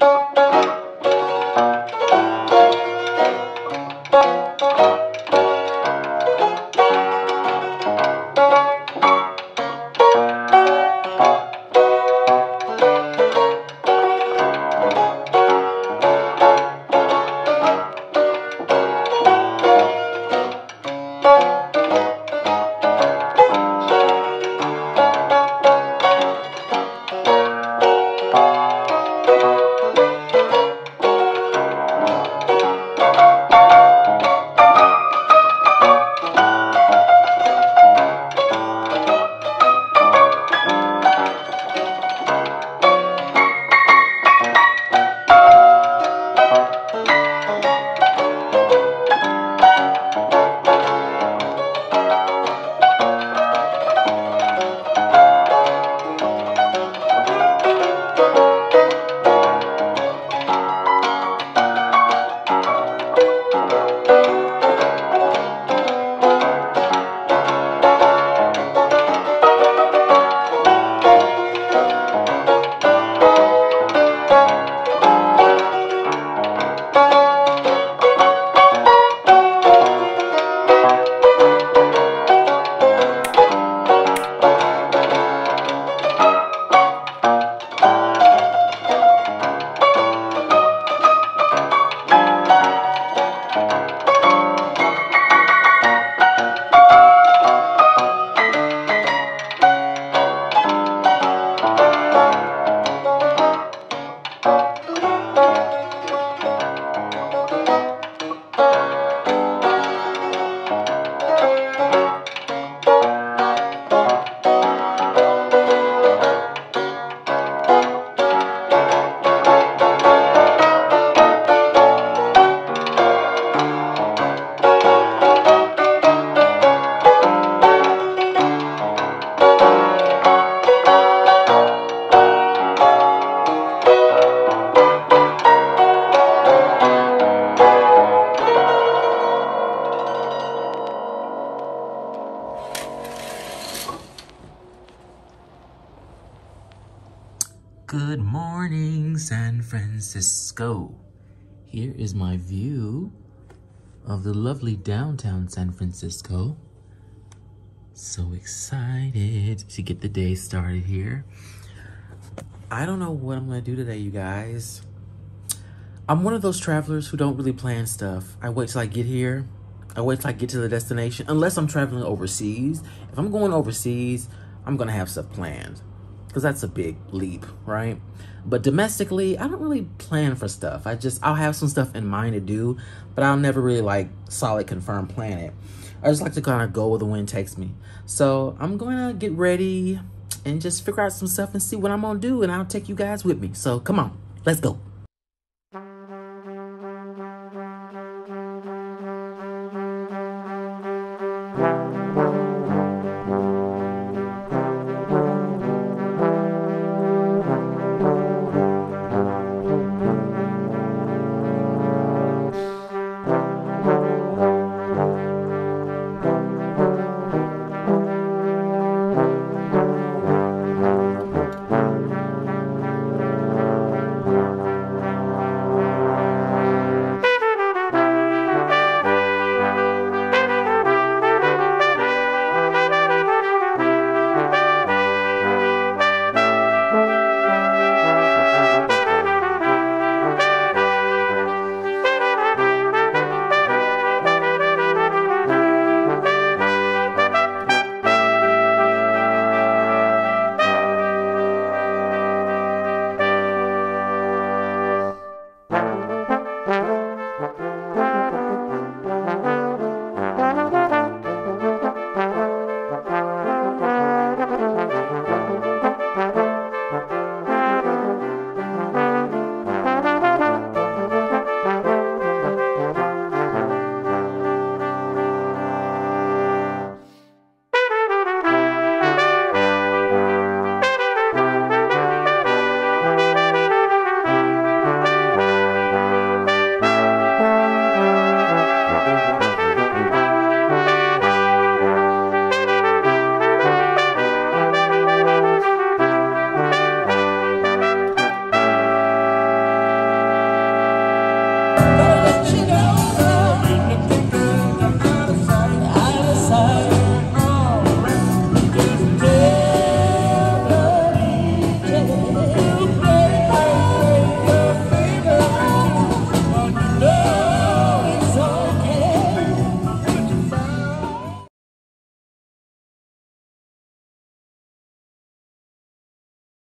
Música Música Good morning, San Francisco. Here is my view of the lovely downtown San Francisco. So excited to get the day started here. I don't know what I'm gonna do today, you guys. I'm one of those travelers who don't really plan stuff. I wait till I get here. I wait till I get to the destination, unless I'm traveling overseas. If I'm going overseas, I'm gonna have stuff planned because that's a big leap, right? But domestically, I don't really plan for stuff. I just, I'll have some stuff in mind to do, but I'll never really like solid confirm plan it. I just like to kind of go where the wind takes me. So I'm going to get ready and just figure out some stuff and see what I'm going to do. And I'll take you guys with me. So come on, let's go.